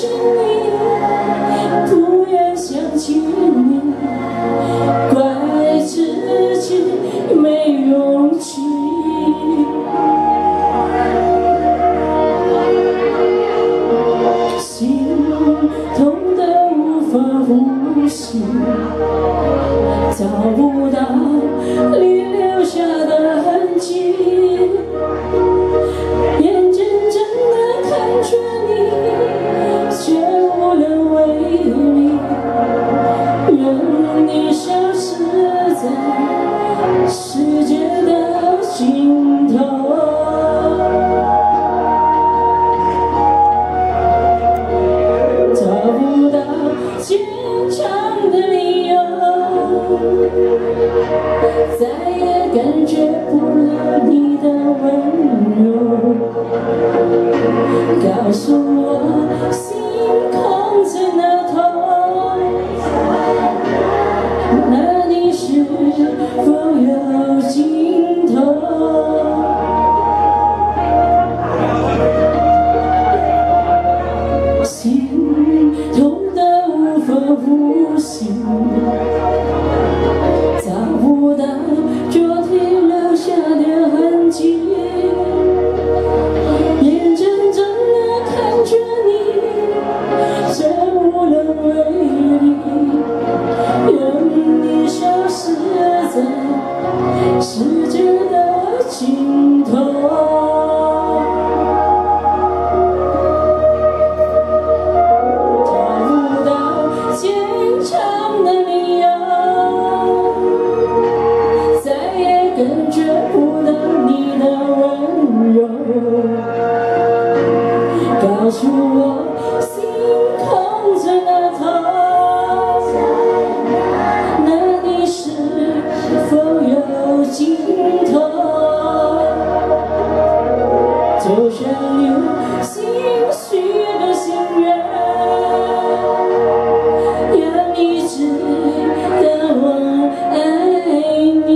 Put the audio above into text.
心里让你消失在世界的尽头，找不到坚强的理由，再也感觉不到你的温柔。无能为力，让你消失在。就像流星许的心愿，让你知道我爱你。